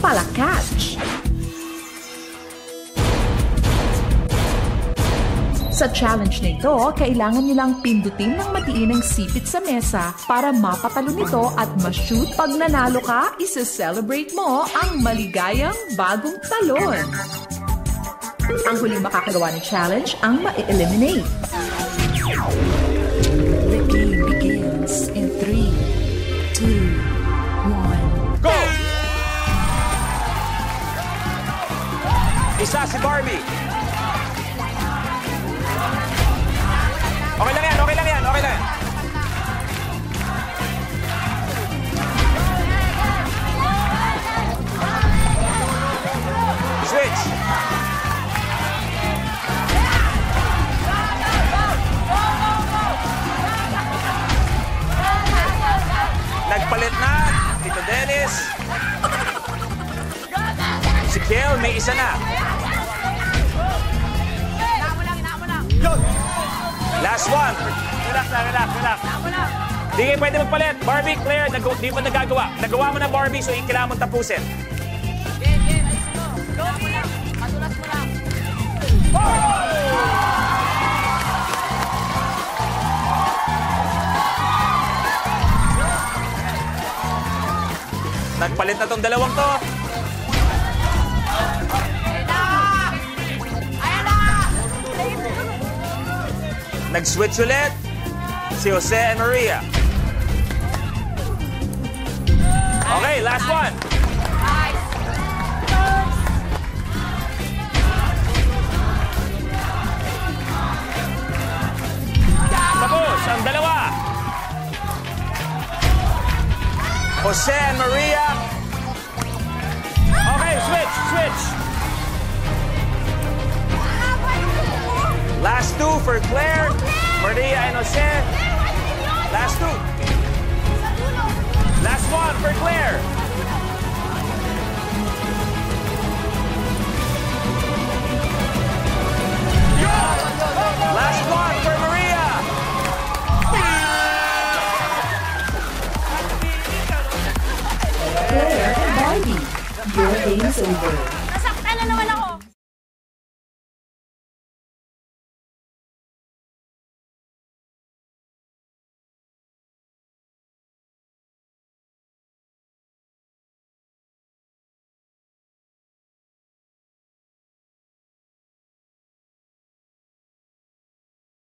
pala catch. Sa challenge na ito, kailangan nilang pindutin ng matiinang sipit sa mesa para mapatalo nito at ma-shoot. Pag nanalo ka, isa-celebrate mo ang maligayang bagong talon. Ang huling makakagawa ng challenge ang ma-eliminate. Isa si Barbie. Okay lang yan, okay lang yan, okay lang yan. Switch. Nagpalit na, Tito Dennis. Si Kel, may isa na. Last one. Relax lang, relax, relax. Di kayo pwede magpalit. Barbie, Claire, nag di pa nagagawa. Nagawa mo na Barbie, so kailangan mong tapusin. Nagpalit na tong dalawang to. Nag-switch ulit si Jose and Maria. Okay, last one. Tapos, ang dalawa. Jose and Maria. Okay, switch, switch. For Claire, Maria, and Jose. Last two. Last one for Claire. Last one for Maria. Claire and Barbie, your game is over.